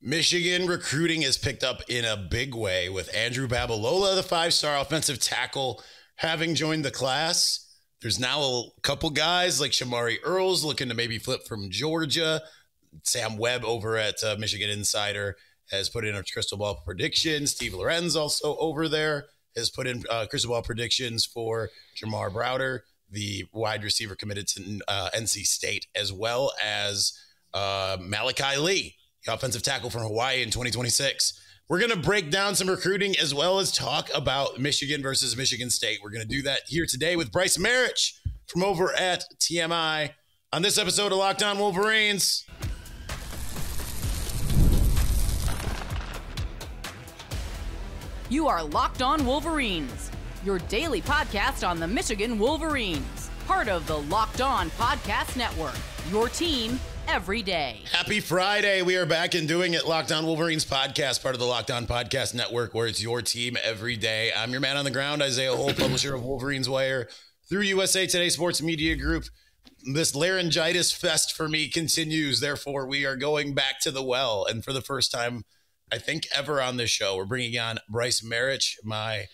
Michigan recruiting is picked up in a big way with Andrew Babalola, the five star offensive tackle, having joined the class. There's now a couple guys like Shamari Earls looking to maybe flip from Georgia. Sam Webb over at uh, Michigan Insider has put in a crystal ball prediction. Steve Lorenz also over there has put in uh, crystal ball predictions for Jamar Browder, the wide receiver committed to uh, NC State, as well as uh, Malakai Lee, offensive tackle from Hawaii in 2026. We're going to break down some recruiting as well as talk about Michigan versus Michigan State. We're going to do that here today with Brice Marich from over at TMI on this episode of Locked On Wolverines. You are Locked On Wolverines, your daily podcast on the Michigan Wolverines, part of the Locked On Podcast Network. Your team every day. Happy Friday. We are back and doing it. Locked On Wolverines podcast, part of the Locked On Podcast Network, where it's your team every day. I'm your man on the ground, Isaiah Hole, publisher of Wolverines Wire through USA Today Sports Media Group. This laryngitis fest for me continues. Therefore, we are going back to the well. And for the first time, I think, ever on this show. We're bringing on Brice Marich, my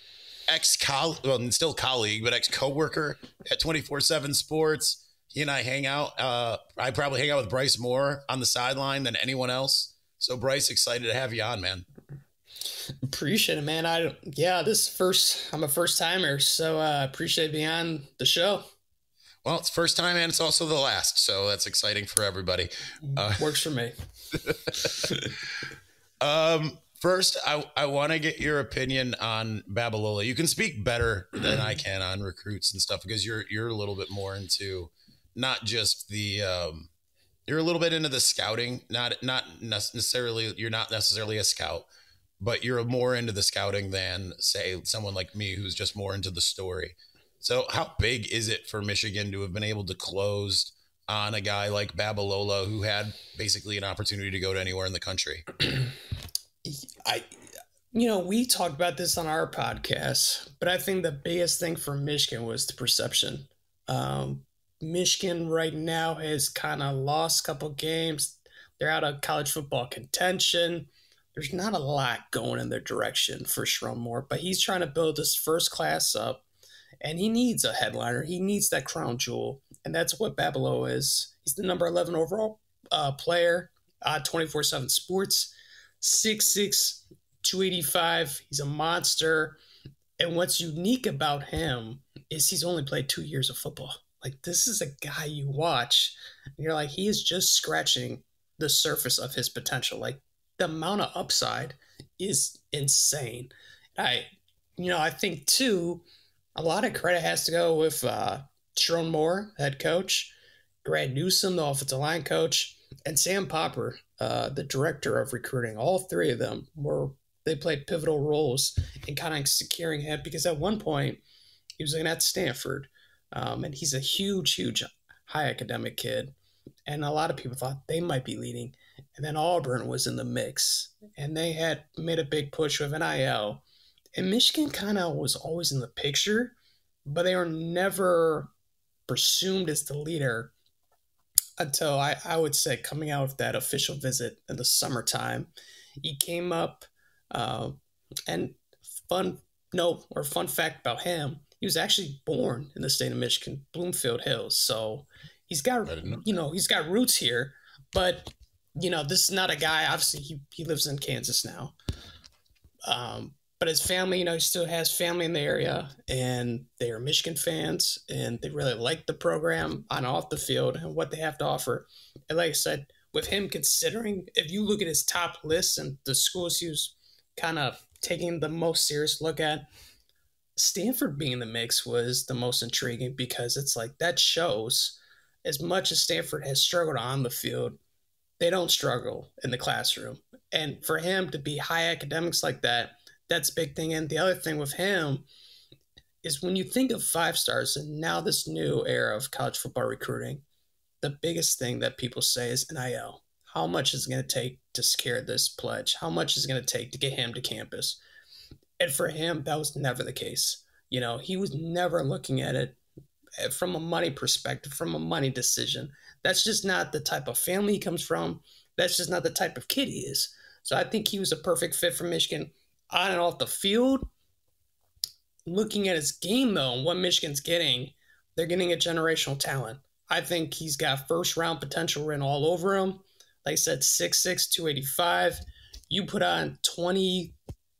ex colleague, well, still colleague, but ex co worker at 24 7 Sports. He and I hang out. Uh, I probably hang out with Brice more on the sideline than anyone else. So, Brice, excited to have you on, man. Appreciate it, man. I yeah, this first I'm a first timer, so uh, appreciate being on the show. Well, it's first time and it's also the last, so that's exciting for everybody. Uh, Works for me. Um, first, I, I want to get your opinion on Babalola. You can speak better than I can on recruits and stuff because you're you're a little bit more into not just the um, you're a little bit into the scouting, not not necessarily you're not necessarily a scout, but you're more into the scouting than say someone like me who's just more into the story. So, how big is it for Michigan to have been able to close on a guy like Babalola who had basically an opportunity to go to anywhere in the country? I, you know, we talked about this on our podcast, but I think the biggest thing for Michigan was the perception. Um, Michigan right now has kind of lost a couple games. They're out of college football contention. There's not a lot going in their direction for Moore, but he's trying to build this first class up, and he needs a headliner. He needs that crown jewel, and that's what Babalo is. He's the number 11 overall uh, player, 24 7 sports. 6'6, 285. He's a monster. And what's unique about him is he's only played two years of football. Like, this is a guy you watch, you're like, he is just scratching the surface of his potential. Like, the amount of upside is insane. I, you know, I think too, a lot of credit has to go with uh, Sherrone Moore, head coach, Grant Newsome, the offensive line coach, and Sam Popper, uh, the director of recruiting. All three of them were they played pivotal roles in kind of securing him because at one point he was looking at Stanford, um, and he's a huge, huge high academic kid, and a lot of people thought they might be leading. And then Auburn was in the mix, and they had made a big push with NIL, and Michigan kind of was always in the picture, but they were never presumed as the leader until I, I would say coming out of that official visit in the summertime, he came up uh, and fun note or fun fact about him, he was actually born in the state of Michigan, Bloomfield Hills. So he's got you know he's got roots here, but you know this is not a guy. Obviously, he he lives in Kansas now. Um, but his family, you know, he still has family in the area, and they are Michigan fans, and they really like the program on off the field and what they have to offer. And like I said, with him considering, if you look at his top list and the schools he was kind of taking the most serious look at, Stanford being in the mix was the most intriguing because it's like that shows as much as Stanford has struggled on the field, they don't struggle in the classroom. And for him to be high academics like that, that's a big thing. And the other thing with him is when you think of five stars and now this new era of college football recruiting, the biggest thing that people say is NIL. How much is it going to take to secure this pledge? How much is it going to take to get him to campus? And for him, that was never the case. You know, he was never looking at it eh, from a money perspective, from a money decision. That's just not the type of family he comes from. That's just not the type of kid he is. So I think he was a perfect fit for Michigan on and off the field. Looking at his game, though, and what Michigan's getting, they're getting a generational talent. I think he's got first round potential written all over him. Like I said, 6'6, 285. You put on 20,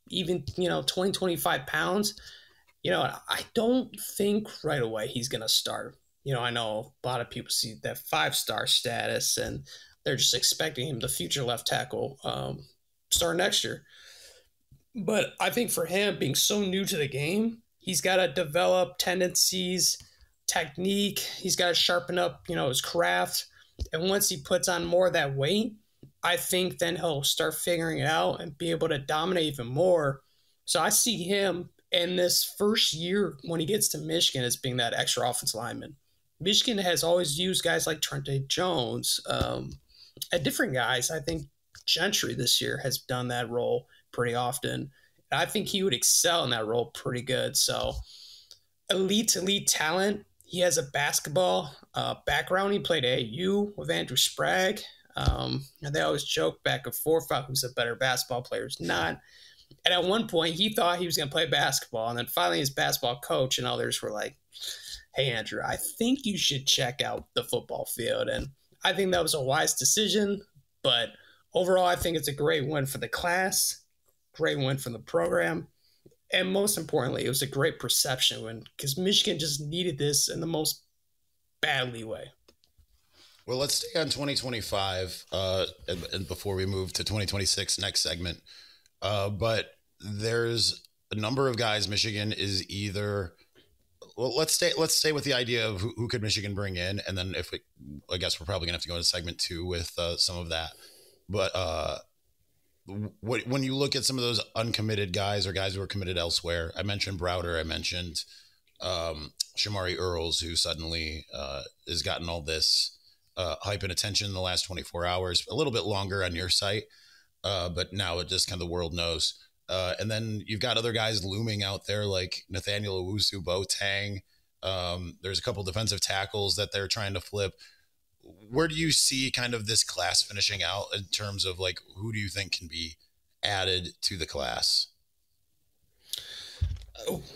even, you know, 20, 25 pounds. You know, I don't think right away he's going to start. You know, I know a lot of people see that five star status and they're just expecting him, the future left tackle, um, start next year. But I think for him, being so new to the game, he's got to develop tendencies, technique. He's got to sharpen up, you know, his craft. And once he puts on more of that weight, I think then he'll start figuring it out and be able to dominate even more. So I see him in this first year when he gets to Michigan as being that extra offensive lineman. Michigan has always used guys like Trente Jones, um, and different guys. I think Gentry this year has done that role pretty often. I think he would excel in that role pretty good. So, elite, elite talent. He has a basketball uh, background. He played AAU with Andrew Sprague. Um, and they always joke back and forth about who's a better basketball player, who's not. And at one point, he thought he was going to play basketball. And then finally, his basketball coach and others were like, hey, Andrew, I think you should check out the football field. And I think that was a wise decision. But overall, I think it's a great win for the class great win for the program. And most importantly, it was a great perception win because Michigan just needed this in the most badly way. Well, let's stay on 2025 uh, and, and, before we move to 2026 next segment. Uh, but there's a number of guys Michigan is either well, let's stay let's stay with the idea of who, who could Michigan bring in, and then if we, I guess we're probably gonna have to go into segment two with uh, some of that. But uh, what, when you look at some of those uncommitted guys or guys who are committed elsewhere, I mentioned Browder, I mentioned um, Shamari Earls, who suddenly uh, has gotten all this uh, hype and attention in the last 24 hours, a little bit longer on your site, uh, but now it just kind of the world knows. Uh, and then you've got other guys looming out there like Nathaniel Owusu, Boateng. Um, there's a couple defensive tackles that they're trying to flip where do you see kind of this class finishing out in terms of like who do you think can be added to the class?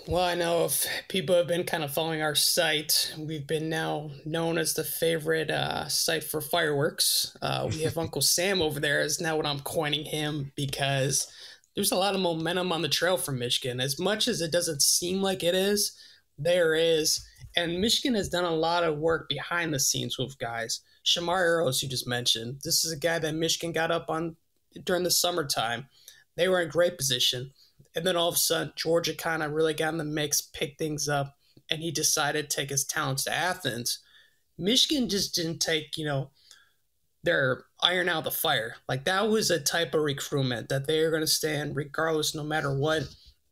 Well, I know if people have been kind of following our site, we've been now known as the favorite uh, site for fireworks. Uh, we have Uncle Sam over there, is now what I'm coining him because there's a lot of momentum on the trail from Michigan. As much as it doesn't seem like it is, there is. And Michigan has done a lot of work behind the scenes with guys. Shamar Earls, you just mentioned. This is a guy that Michigan got up on during the summertime. They were in great position. And then all of a sudden, Georgia kind of really got in the mix, picked things up, and he decided to take his talents to Athens. Michigan just didn't take, you know, their iron out the fire. Like that was a type of recruitment that they are going to stand regardless, no matter what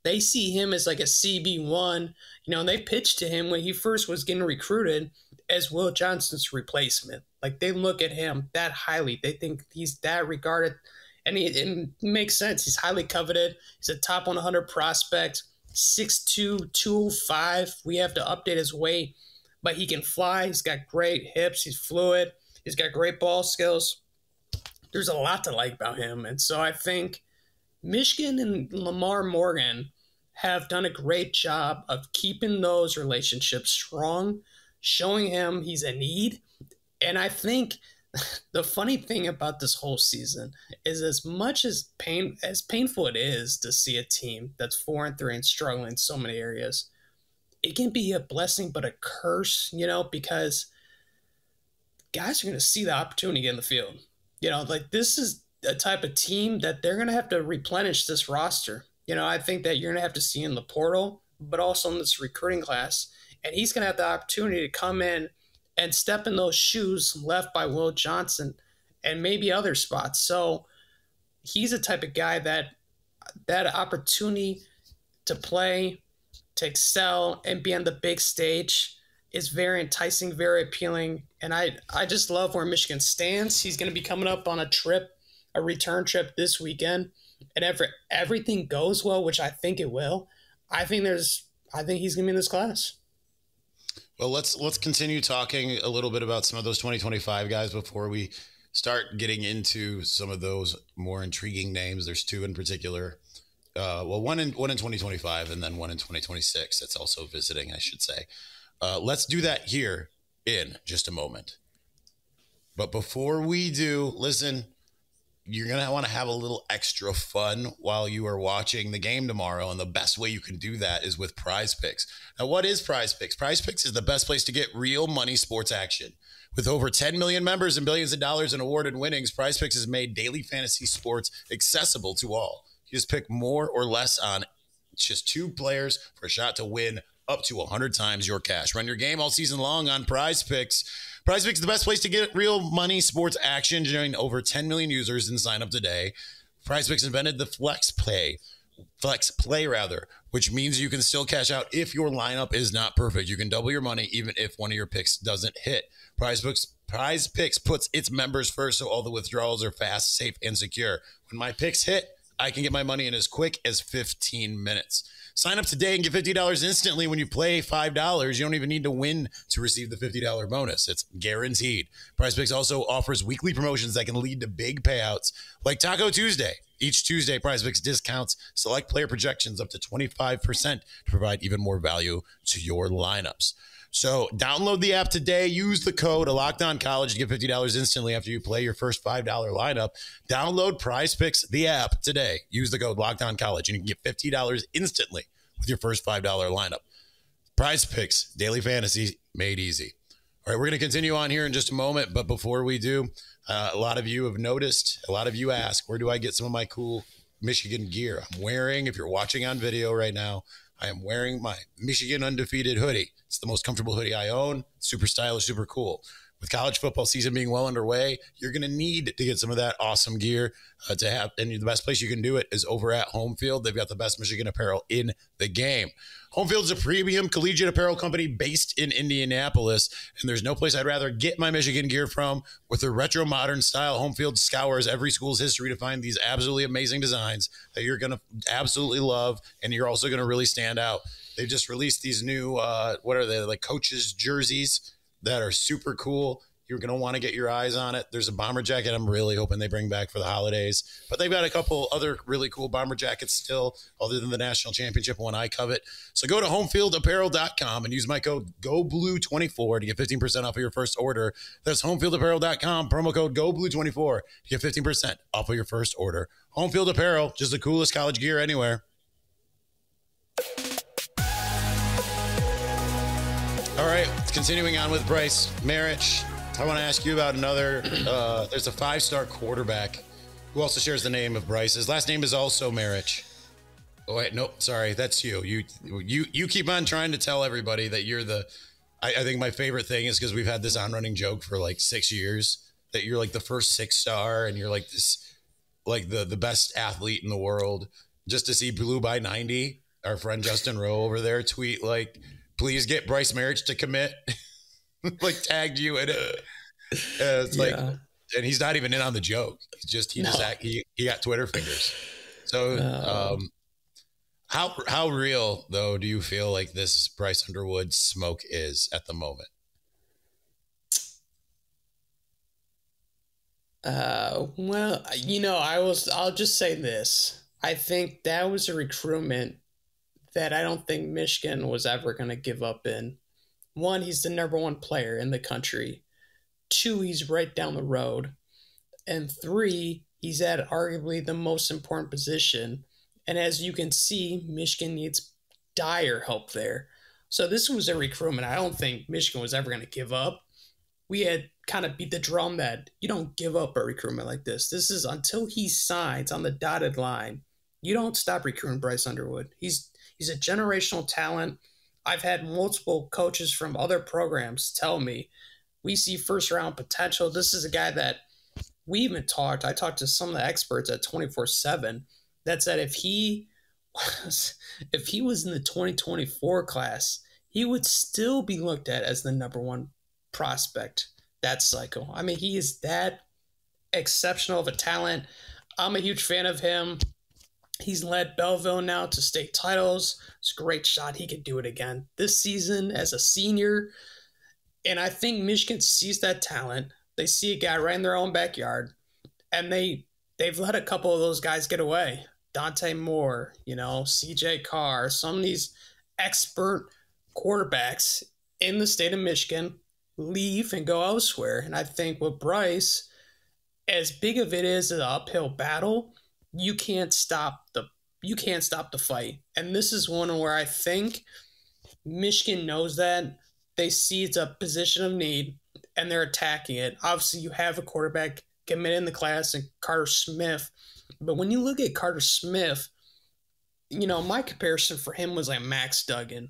they see him as like a CB1, you know, and they pitched to him when he first was getting recruited as Will Johnson's replacement. Like they look at him that highly. They think he's that regarded. And he, it makes sense. He's highly coveted. He's a top 100 prospect, 6'2, 205. We have to update his weight, but he can fly. He's got great hips. He's fluid. He's got great ball skills. There's a lot to like about him. And so I think Michigan and Lamar Morgan have done a great job of keeping those relationships strong, showing him he's a need. And I think the funny thing about this whole season is as much as pain as painful it is to see a team that's four and three and struggling in so many areas, it can be a blessing but a curse, you know, because guys are gonna see the opportunity in the field. You know, like this is a type of team that they're gonna have to replenish this roster you know, I think that you're going to have to see in the portal, but also in this recruiting class. And he's going to have the opportunity to come in and step in those shoes left by Will Johnson and maybe other spots. So he's a type of guy that that opportunity to play, to excel, and be on the big stage is very enticing, very appealing. And I, I just love where Michigan stands. He's going to be coming up on a trip, a return trip this weekend and if everything goes well, which I think it will, I think there's I think he's gonna be in this class. Well, let's let's continue talking a little bit about some of those 2025 guys before we start getting into some of those more intriguing names. There's two in particular. Uh, well, one in one in 2025, and then one in 2026. That's also visiting, I should say. Uh, let's do that here in just a moment. But before we do, listen, you're going to want to have a little extra fun while you are watching the game tomorrow. And the best way you can do that is with prize picks. Now, what is prize picks? Prize picks is the best place to get real money sports action. With over 10 million members and billions of dollars in awarded winnings, prize picks has made daily fantasy sports accessible to all. You just pick more or less on just two players for a shot to win up to 100 times your cash. Run your game all season long on prize picks. Prize Picks is the best place to get real money sports action, join over 10 million users and sign up today. Prize Picks invented the Flex Play, Flex Play rather, which means you can still cash out if your lineup is not perfect. You can double your money even if one of your picks doesn't hit. Prize Picks Prize Picks puts its members first, so all the withdrawals are fast, safe, and secure. When my picks hit, I can get my money in as quick as 15 minutes. Sign up today and get $50 instantly when you play $5. You don't even need to win to receive the $50 bonus. It's guaranteed. PrizePicks also offers weekly promotions that can lead to big payouts like Taco Tuesday. Each Tuesday, PrizePicks discounts select player projections up to 25% to provide even more value to your lineups. So download the app today. Use the code Locked On College to get fifty dollars instantly after you play your first five dollar lineup. Download Prize Picks the app today. Use the code Locked On College and you can get fifty dollars instantly with your first five dollar lineup. Prize Picks daily fantasy made easy. All right, we're going to continue on here in just a moment, but before we do, uh, a lot of you have noticed. A lot of you ask, where do I get some of my cool Michigan gear? I'm wearing. If you're watching on video right now, I am wearing my Michigan undefeated hoodie. It's the most comfortable hoodie I own. Super stylish, super cool. With college football season being well underway, you're going to need to get some of that awesome gear uh, to have. And the best place you can do it is over at Home Field. They've got the best Michigan apparel in the game. Home Field is a premium collegiate apparel company based in Indianapolis, and there's no place I'd rather get my Michigan gear from. With their retro modern style, Home Field scours every school's history to find these absolutely amazing designs that you're going to absolutely love, and you're also going to really stand out. They just released these new, uh, what are they, like coaches' jerseys that are super cool. You're going to want to get your eyes on it. There's a bomber jacket I'm really hoping they bring back for the holidays. But they've got a couple other really cool bomber jackets still, other than the national championship one I covet. So go to homefieldapparel.com and use my code GOBLUE24 to get 15% off of your first order. That's homefieldapparel.com, promo code GOBLUE24 to get 15% off of your first order. Homefield Apparel, just the coolest college gear anywhere. All right, continuing on with Brice Marich. I want to ask you about another. Uh, there's a five star quarterback who also shares the name of Bryce. His last name is also Marich. Oh, wait, nope, sorry, that's you. You you you keep on trying to tell everybody that you're the. I, I think my favorite thing is because we've had this on running joke for like six years that you're like the first six star and you're like this, like the the best athlete in the world. Just to see Blue by ninety, our friend Justin Rowe over there tweet like please get Bryce Marriage to commit. like tagged you in it. Uh, it's yeah. like, and he's not even in on the joke. He's just he no. just act, he he got Twitter fingers. So, no. um, how how real though do you feel like this Bryce Underwood smoke is at the moment? Uh, well, you know, I was. I'll just say this. I think that was a recruitment that I don't think Michigan was ever going to give up in. One, he's the number one player in the country. Two, he's right down the road. And three, he's at arguably the most important position. And as you can see, Michigan needs dire help there. So this was a recruitment I don't think Michigan was ever going to give up. We had kind of beat the drum that you don't give up a recruitment like this. This is until he signs on the dotted line. You don't stop recruiting Bryce Underwood. He's He's a generational talent. I've had multiple coaches from other programs tell me we see first round potential. This is a guy that we even talked. I talked to some of the experts at 24 7 that said if he was if he was in the 2024 class, he would still be looked at as the number one prospect that cycle. I mean, he is that exceptional of a talent. I'm a huge fan of him. He's led Belleville now to state titles. It's a great shot. He could do it again this season as a senior. And I think Michigan sees that talent. they see a guy right in their own backyard, and they they've let a couple of those guys get away. Dante Moore, you know, CJ Carr, some of these expert quarterbacks in the state of Michigan leave and go elsewhere. And I think with Bryce, as big of it is an uphill battle, you can't stop the you can't stop the fight. And this is one where I think Michigan knows that. They see it's a position of need and they're attacking it. Obviously, you have a quarterback committed in the class and Carter Smith. But when you look at Carter Smith, you know, my comparison for him was like Max Duggan.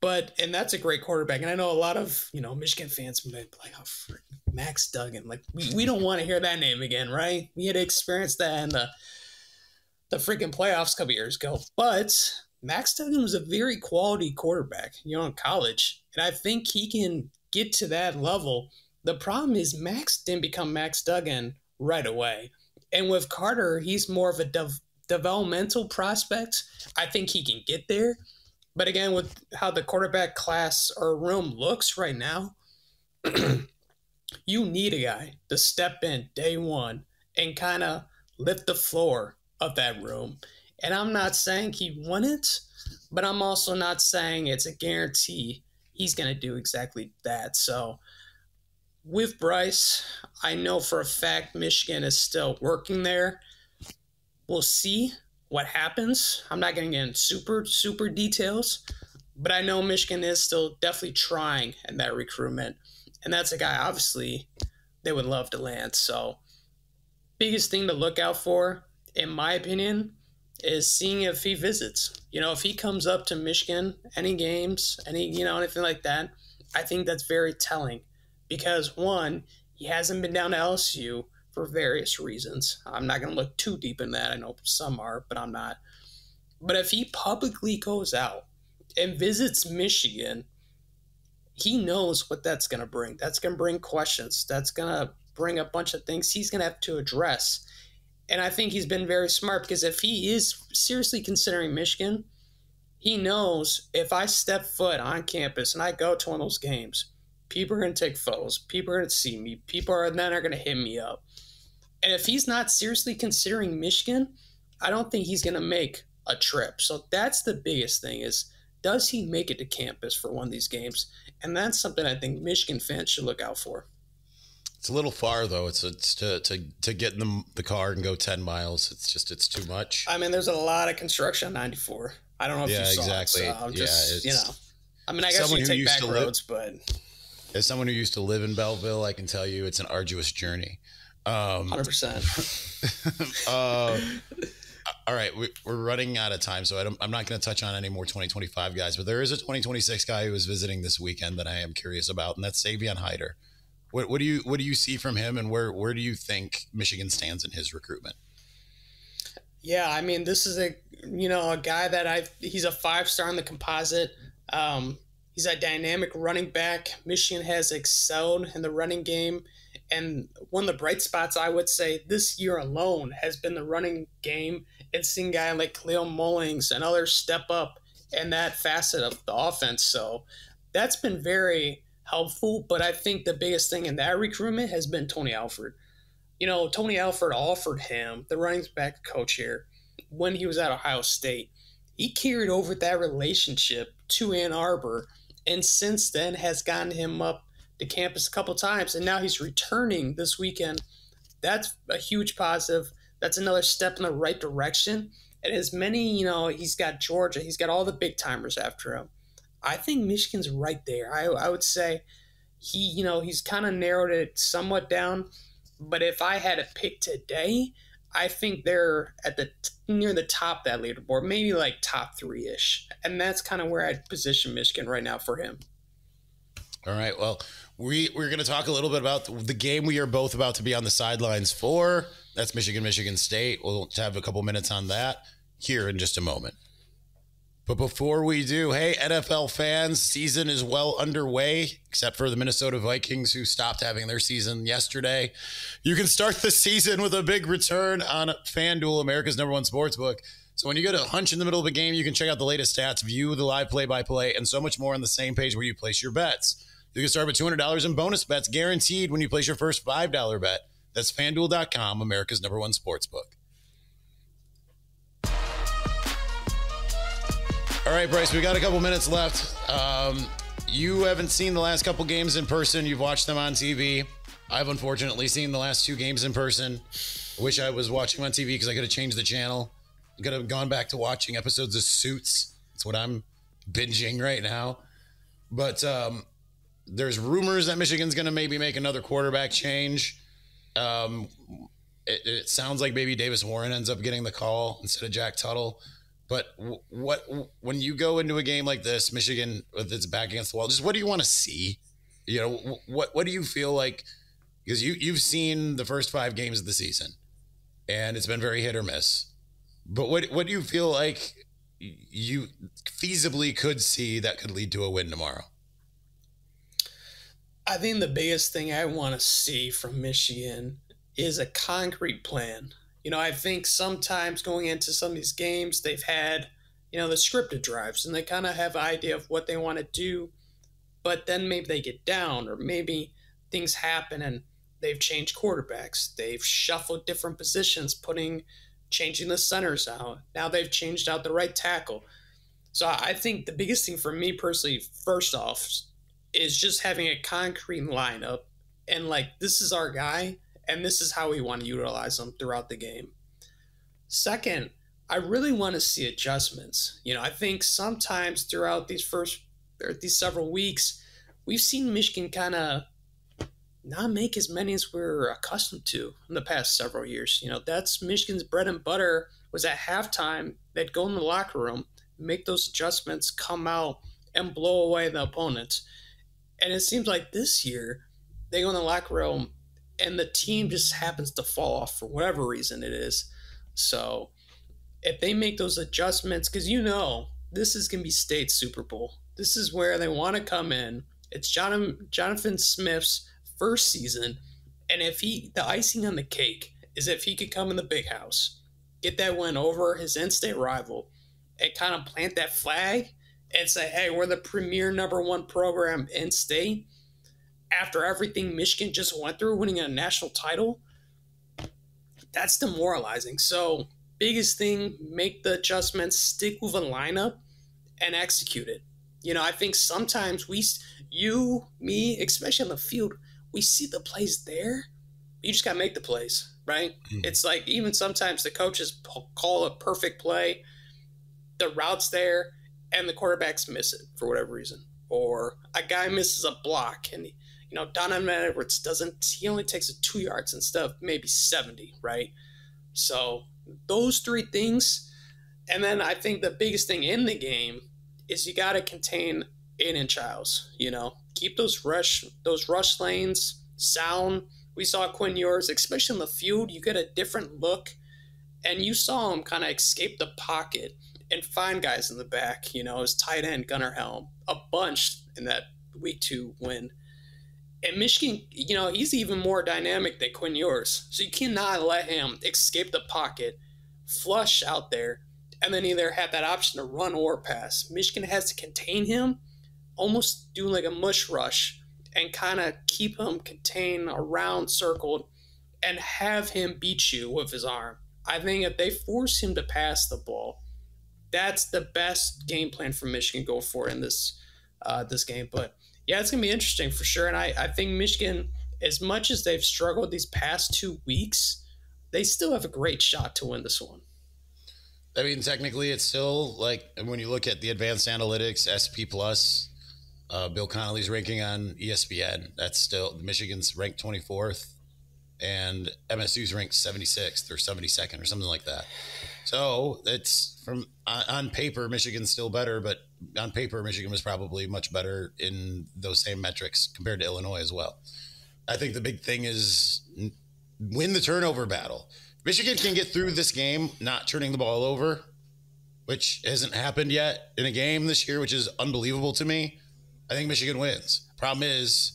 But and that's a great quarterback. And I know a lot of, you know, Michigan fans might be like, oh frick, Max Duggan. Like we, we don't want to hear that name again, right? We had experienced that in the the freaking playoffs a couple years ago. But Max Duggan was a very quality quarterback, you know, in college. And I think he can get to that level. The problem is Max didn't become Max Duggan right away. And with Carter, he's more of a dev- developmental prospect. I think he can get there. But again, with how the quarterback class or room looks right now, you need a guy to step in day one and kind of lift the floor of that room. And I'm not saying he won it, but I'm also not saying it's a guarantee he's going to do exactly that. So with Bryce, I know for a fact Michigan is still working there. We'll see what happens. I'm not going to get into super, super details, but I know Michigan is still definitely trying in that recruitment. And that's a guy, obviously, they would love to land. So, biggest thing to look out for, in my opinion, is seeing if he visits. You know, if he comes up to Michigan, any games, any, you know, anything like that, I think that's very telling because one, he hasn't been down to LSU for various reasons. I'm not going to look too deep in that. I know some are, but I'm not. But if he publicly goes out and visits Michigan, he knows what that's going to bring. That's going to bring questions. That's going to bring a bunch of things he's going to have to address and I think he's been very smart because if he is seriously considering Michigan, he knows if I step foot on campus and I go to one of those games, people are going to take photos. People are going to see me. People are then are going to hit me up. And if he's not seriously considering Michigan, I don't think he's going to make a trip. So that's the biggest thing is does he make it to campus for one of these games? And that's something I think Michigan fans should look out for. It's a little far though. It's it's to to to get in the, the car and go ten miles. It's just it's too much. I mean, there's a lot of construction on 94. I don't know if yeah, you saw exactly. it. So just, yeah, you know. I mean, I guess you take back roads, but as someone who used to live in Belleville, I can tell you it's an arduous journey. Um, Hundred percent. Uh, all right, we, are running out of time, so I am not going to touch on any more 2025 guys, but there is a 2026 guy who is visiting this weekend that I am curious about, and that's Savion Hiter. What, what do you what do you see from him, and where where do you think Michigan stands in his recruitment? Yeah, I mean, this is a you know a guy that I he's a five star in the composite. Um, he's a dynamic running back. Michigan has excelled in the running game, and one of the bright spots I would say this year alone has been the running game. And seeing guy like Kalel Mullings and others step up in that facet of the offense. So that's been very helpful. But I think the biggest thing in that recruitment has been Tony Alford. You know, Tony Alford offered him, the running back coach here, when he was at Ohio State. He carried over that relationship to Ann Arbor and since then has gotten him up to campus a couple times and now he's returning this weekend. That's a huge positive. That's another step in the right direction. And as many, you know, he's got Georgia, he's got all the big timers after him. I think Michigan's right there. I, I would say he, you know, he's kind of narrowed it somewhat down. But if I had to pick today, I think they're at the near the top that leaderboard, maybe like top three ish, and that's kind of where I'd position Michigan right now for him. All right. Well, we we're going to talk a little bit about the game we are both about to be on the sidelines for. That's Michigan, Michigan State. We'll have a couple minutes on that here in just a moment. But before we do, hey, NFL fans, season is well underway, except for the Minnesota Vikings who stopped having their season yesterday. You can start the season with a big return on FanDuel, America's number one sports book. So when you go to hunch in the middle of a game, you can check out the latest stats, view the live play by play, and so much more on the same page where you place your bets. You can start with $200 in bonus bets guaranteed when you place your first $5 bet. That's fanduel.com, America's number one sports book. All right, Brice, we got a couple minutes left. Um, you haven't seen the last couple games in person. You've watched them on TV. I've unfortunately seen the last two games in person. I wish I was watching on TV because I could have changed the channel. I could have gone back to watching episodes of Suits. That's what I'm binging right now. But um, there's rumors that Michigan's going to maybe make another quarterback change. Um, it, it, sounds like maybe Davis Warren ends up getting the call instead of Jack Tuttle. But what when you go into a game like this, Michigan with its back against the wall, just what do you want to see? You know, what what do you feel like? Because you you've seen the first five games of the season, and it's been very hit or miss. But what what do you feel like you feasibly could see that could lead to a win tomorrow? I think the biggest thing I want to see from Michigan is a concrete plan you know, I think sometimes going into some of these games, they've had, you know, the scripted drives and they kind of have an idea of what they want to do, but then maybe they get down or maybe things happen and they've changed quarterbacks. They've shuffled different positions, putting, changing the centers out. Now they've changed out the right tackle. So I think the biggest thing for me personally, first off, is just having a concrete lineup and like, this is our guy and this is how we want to utilize them throughout the game. Second, I really want to see adjustments. You know, I think sometimes throughout these first or these several weeks, we've seen Michigan kind of not make as many as we're accustomed to in the past several years. You know, that's Michigan's bread and butter was at halftime, they'd go in the locker room, make those adjustments, come out and blow away the opponents. And it seems like this year they go in the locker room and the team just happens to fall off for whatever reason it is. So if they make those adjustments, because you know this is going to be state Super Bowl. This is where they want to come in. It's Jonathan, Jonathan Smith's first season, and if he the icing on the cake is if he could come in the big house, get that win over his in-state rival, and kind of plant that flag and say, "Hey, we're the premier number one program in state." after everything Michigan just went through, winning a national title, that's demoralizing. So, biggest thing, make the adjustments, stick with a lineup, and execute it. You know, I think sometimes we, you, me, especially on the field, we see the plays there. You just got to make the plays, right? Mm-hmm. It's like even sometimes the coaches call a perfect play, the route's there, and the quarterbacks miss it for whatever reason. Or a guy misses a block and you know, Donovan Edwards doesn't, he only takes it two yards instead of maybe 70, right? So those three things. And then I think the biggest thing in the game is you got to contain Aidan Chiles, you know, keep those rush, those rush lanes sound. We saw Quinn Ewers, especially in the field, you get a different look. And you saw him kind of escape the pocket and find guys in the back, you know, his tight end, Gunnar Helm, a bunch in that week two win. And Michigan, you know, he's even more dynamic than Quinn Ewers. So you cannot let him escape the pocket, flush out there, and then either have that option to run or pass. Michigan has to contain him, almost do like a mush rush, and kind of keep him contained around circled and have him beat you with his arm. I think if they force him to pass the ball, that's the best game plan for Michigan go for in this uh, this game. But yeah, it's gonna be interesting for sure. And I, I think Michigan, as much as they've struggled these past two weeks, they still have a great shot to win this one. I mean, technically, it's still like when you look at the advanced analytics, SP plus, uh, Bill Connelly's ranking on ESPN. That's still Michigan's ranked 24th, and MSU's ranked 76th or 72nd or something like that. So it's from uh, on paper, Michigan's still better, but on paper, Michigan was probably much better in those same metrics compared to Illinois as well. I think the big thing is win the turnover battle. Michigan can get through this game not turning the ball over, which hasn't happened yet in a game this year, which is unbelievable to me. I think Michigan wins. Problem is,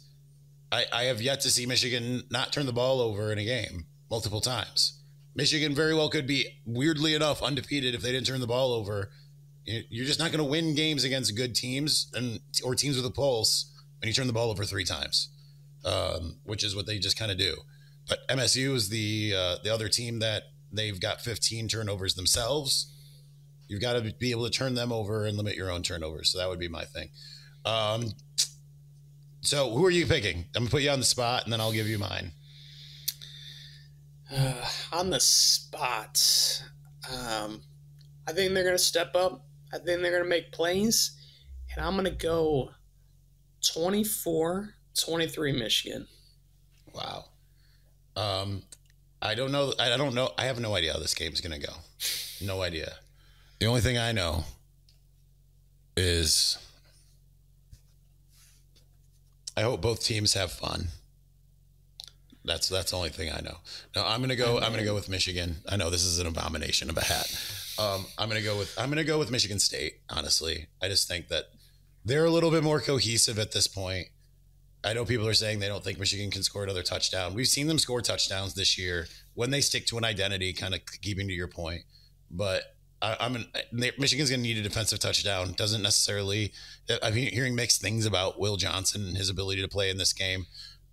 I, I have yet to see Michigan not turn the ball over in a game multiple times. Michigan very well could be, weirdly enough, undefeated if they didn't turn the ball over. You're just not going to win games against good teams and or teams with a pulse when you turn the ball over three times, um, which is what they just kind of do. But MSU is the uh, the other team that they've got 15 turnovers themselves. You've got to be able to turn them over and limit your own turnovers. So that would be my thing. Um, so who are you picking? I'm gonna put you on the spot, and then I'll give you mine. Uh, on the spot, um, I think they're gonna step up. I think they're gonna make plays, and I'm gonna go 24 23 Michigan. Wow. Um, I don't know. I don't know. I have no idea how this game's going to go. No idea. The only thing I know is I hope both teams have fun. That's that's the only thing I know. No, I'm gonna go. I'm gonna go with Michigan. I know this is an abomination of a hat. Um, I'm gonna go with I'm gonna go with Michigan State. Honestly, I just think that they're a little bit more cohesive at this point. I know people are saying they don't think Michigan can score another touchdown. We've seen them score touchdowns this year when they stick to an identity, kind of keeping to your point. But I, am an, Michigan's going to need a defensive touchdown. Doesn't necessarily. I'm hearing mixed things about Will Johnson and his ability to play in this game,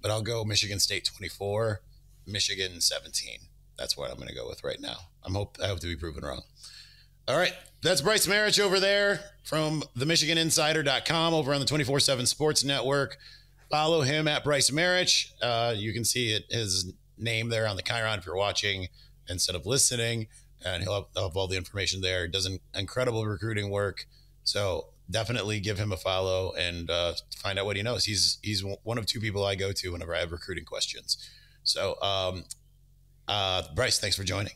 but I'll go Michigan State 24, Michigan 17. That's what I'm going to go with right now. I'm hope I hope to be proven wrong. All right. That's Brice Marich over there from the MichiganInsider.com over on the 24 7 Sports Network. Follow him at Brice Marich. Uh, you can see it, his name there on the Chiron if you're watching instead of listening. And he'll have, have all the information there. He does an incredible recruiting work. So definitely give him a follow and uh, find out what he knows. He's he's one of two people I go to whenever I have recruiting questions. So, um, uh, Brice, thanks for joining,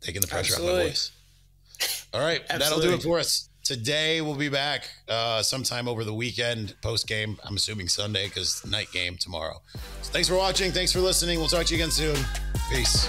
taking the pressure Absolutely. off my voice. All right, that'll do it for us. Today we'll be back uh, sometime over the weekend, post game. I'm assuming Sunday because night game tomorrow. So thanks for watching. Thanks for listening. We'll talk to you again soon. Peace.